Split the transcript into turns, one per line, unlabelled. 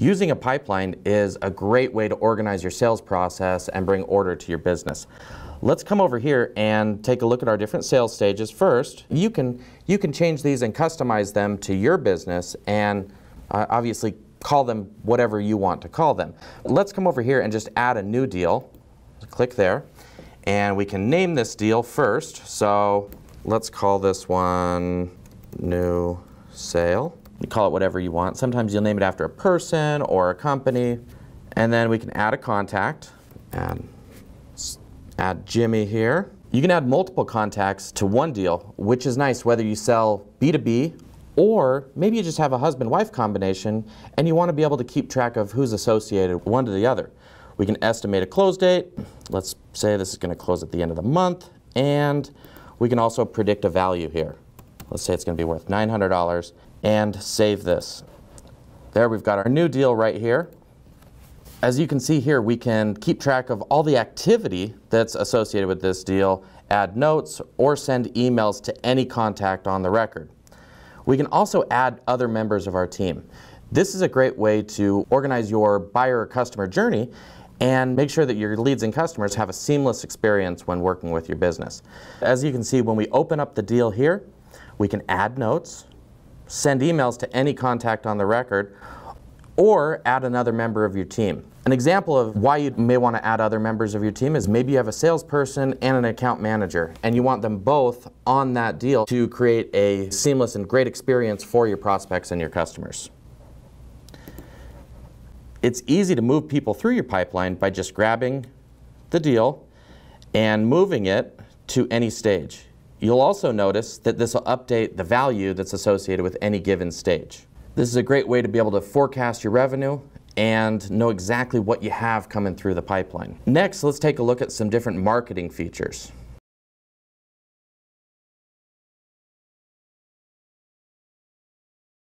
Using a pipeline is a great way to organize your sales process and bring order to your business. Let's come over here and take a look at our different sales stages. First, you can, you can change these and customize them to your business and uh, obviously call them whatever you want to call them. Let's come over here and just add a new deal. Click there. And we can name this deal first. So let's call this one new sale. You call it whatever you want. Sometimes you'll name it after a person or a company. And then we can add a contact. and add Jimmy here. You can add multiple contacts to one deal, which is nice whether you sell B2B or maybe you just have a husband-wife combination and you want to be able to keep track of who's associated one to the other. We can estimate a close date. Let's say this is going to close at the end of the month. And we can also predict a value here. Let's say it's going to be worth $900 and save this. There we've got our new deal right here. As you can see here, we can keep track of all the activity that's associated with this deal, add notes, or send emails to any contact on the record. We can also add other members of our team. This is a great way to organize your buyer or customer journey and make sure that your leads and customers have a seamless experience when working with your business. As you can see, when we open up the deal here, we can add notes, send emails to any contact on the record, or add another member of your team. An example of why you may want to add other members of your team is maybe you have a salesperson and an account manager, and you want them both on that deal to create a seamless and great experience for your prospects and your customers. It's easy to move people through your pipeline by just grabbing the deal and moving it to any stage. You'll also notice that this will update the value that's associated with any given stage. This is a great way to be able to forecast your revenue and know exactly what you have coming through the pipeline. Next, let's take a look at some different marketing features.